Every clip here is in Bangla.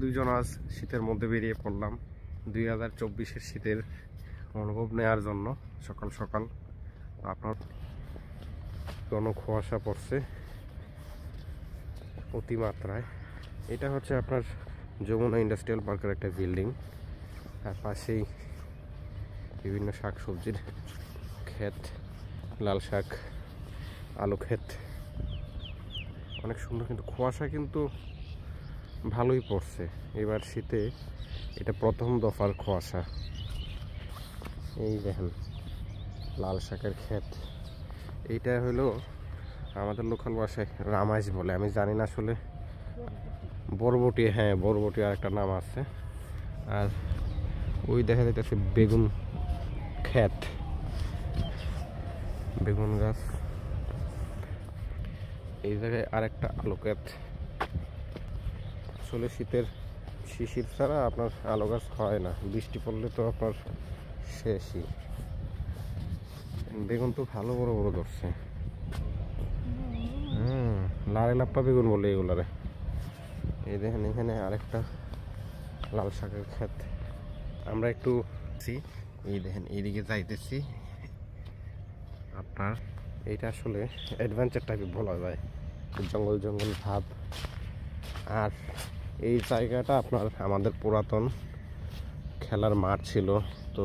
দুইজন আজ শীতের মধ্যে বেরিয়ে পড়লাম। দুই হাজার চব্বিশের শীতের অনুভব নেওয়ার জন্য সকাল সকাল আপনার ঘন কুয়াশা পড়ছে অতিমাত্রায়। এটা হচ্ছে আপনার যমুনা ইন্ডাস্ট্রিয়াল পার্কের একটা বিল্ডিং। তার পাশেই বিভিন্ন শাক সবজির ক্ষেত, লাল শাক, আলু ক্ষেত। অনেক সুন্দর, কিন্তু কুয়াশা কিন্তু ভালোই পড়ছে। এবার শীতে এটা প্রথম দফার কুয়াশা। এই দেখেন, লাল শাকের ক্ষেত। এইটা হলো আমাদের লোকাল ভাষায় রামাইশ বলে। আমি জানি না আসলে। বরবটি হ্যাঁ বরবটি আর একটা নাম আছে। আর ওই দেখা যাইতেছে বেগুন ক্ষেত। বেগুন গাছ। এই জায়গায় আরেকটা আলু ক্ষেত। আসলে শীতের শিশির ছাড়া আপনার আলু গাছ হয় না। বৃষ্টি পড়লে তো আপনার শেষই। বেগুন তো ভালো বড় বড় ধরছে। হুম লারে লাপ্পা বেগুন বলে এগুলারে। এই দেখেন, এখানে আরেকটা লাল শাকের ক্ষেত। আমরা একটু এই দেখেন, এইদিকে যাইতেছি। আপনার, এইটা আসলে অ্যাডভেঞ্চার টাইপের বলা যায়। জঙ্গল জঙ্গল ভাব। আর এই জায়গাটা আপনার, আমাদের পুরাতন খেলার মাঠ ছিল, তো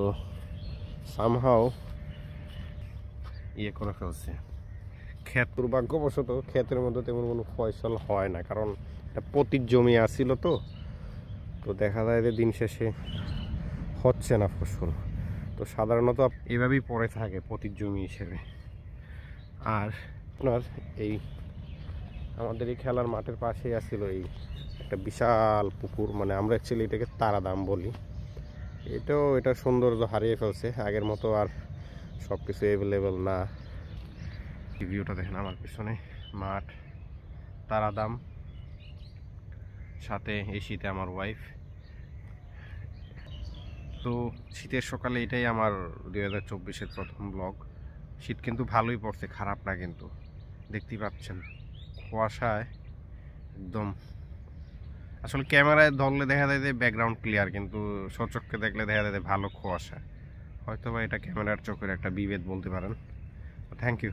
সামহাও ইয়ে করে ফেলছে। ক্ষেত দুর্ভাগ্যবশত ক্ষেতের মধ্যে তেমন কোনো ফসল হয় না, কারণ এটা পতির জমি আসছিল তো তো দেখা যায় যে দিন শেষে হচ্ছে না ফসল। তো সাধারণত এভাবেই পড়ে থাকে পতির জমি হিসেবে। আর আপনার এই আমাদের এই খেলার মাঠের পাশেই আসছিল এই একটা বিশাল পুকুর মানে আমরা অ্যাকচুয়ালি এটাকে তারাদাম বলি। এটাও, এটা সৌন্দর্য হারিয়ে ফেলছে। আগের মতো আর সব কিছু অ্যাভেলেবেল না ভিউটা দেখেন আমার পিছনে, মাঠ, তারাদাম। সাথে এই শীতে আমার ওয়াইফ তো শীতের সকালে এটাই আমার দুই হাজার চব্বিশের প্রথম ব্লগ শীত কিন্তু ভালোই পড়ছে, খারাপ না কিন্তু। দেখতেই পাচ্ছেন, কুয়াশায় একদম আসলে ক্যামেরায় ধরলে দেখা যায় যে ব্যাকগ্রাউন্ড ক্লিয়ার কিন্তু সচক্ষে দেখলে দেখা যায় যে ভালো খোয়াশা। হয়তো বা এটা ক্যামেরার চোখের একটা বিভেদ বলতে পারেন। Thank you